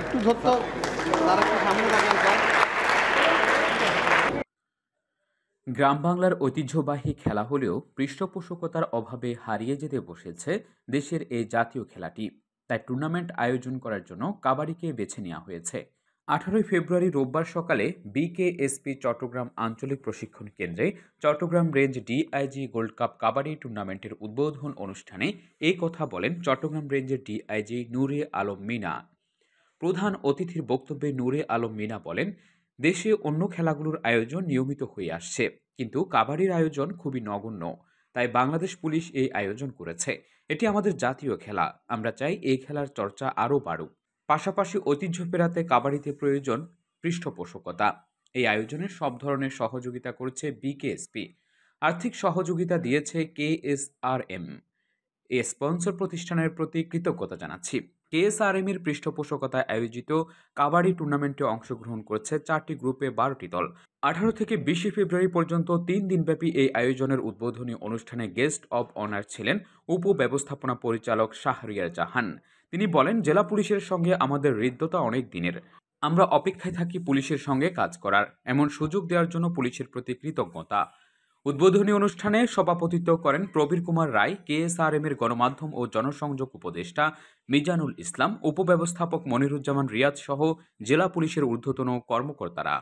একটু ধরতো তারা একটু সামনে থাকেন স্যার। গ্রাম বাংলার ঐতিহ্যবাহী খেলা হলেও পৃষ্ঠপোষকতার অভাবে হারিয়ে যেতে বসেছে দেশের এই জাতীয় খেলাটি। তাই টুর্নামেন্ট আয়োজন করার জন্য কাবাডিকে বেছে নেওয়া হয়েছে। আঠারোই ফেব্রুয়ারি রোববার সকালে বিকেএসপি চট্টগ্রাম আঞ্চলিক প্রশিক্ষণ কেন্দ্রে Chittagong range DIG gold cup kabaddi টুর্নামেন্টের উদ্বোধন অনুষ্ঠানে এই কথা বলেন চট্টগ্রাম রেঞ্জের ডিআইজি নূরে আলম মিনা। প্রধান অতিথির বক্তব্যে নূরে আলম মিনা বলেন, দেশে অন্য খেলাগুলোর আয়োজন নিয়মিত হয়ে আসছে, কিন্তু কাবাডির আয়োজন খুবই নগণ্য। তাই বাংলাদেশ পুলিশ এই আয়োজন করেছে। এটি আমাদের জাতীয় খেলা। আমরা চাই এই খেলার চর্চা আরও বাড়ুক। পাশাপাশি ঐতিহ্য ফেরাতে কাবাডিতে প্রয়োজন পৃষ্ঠপোষকতা। এই আয়োজনে সব ধরনের সহযোগিতা করেছে বিকেএসপি। আর্থিক সহযোগিতা দিয়েছে কেএসআরএম। এ স্পন্সর প্রতিষ্ঠানের প্রতি কৃতজ্ঞতা জানাচ্ছি। কেএসআরএম এর পৃষ্ঠপোষকতায় আয়োজিত কাবাডি টুর্নামেন্টে অংশগ্রহণ করেছে চারটি গ্রুপে বারোটি দল। আঠারো থেকে বিশে ফেব্রুয়ারি পর্যন্ত তিন দিনব্যাপী এই আয়োজনের উদ্বোধনী অনুষ্ঠানে গেস্ট অব অনার ছিলেন উপব্যবস্থাপনা পরিচালক শাহরিয়ার জাহান। তিনি বলেন, জেলা পুলিশের সঙ্গে আমাদের হৃদ্যতা অনেক দিনের। আমরা অপেক্ষায় থাকি পুলিশের সঙ্গে কাজ করার। এমন সুযোগ দেওয়ার জন্য পুলিশের প্রতি কৃতজ্ঞতা। উদ্বোধনী অনুষ্ঠানে সভাপতিত্ব করেন প্রবীর কুমার রায় কেএসআরএম এর গণমাধ্যম ও জনসংযোগ উপদেষ্টা মিজানুল ইসলাম, উপব্যবস্থাপক মনিরুজ্জামান রিয়াদ সহ জেলা পুলিশের ঊর্ধ্বতন কর্মকর্তারা।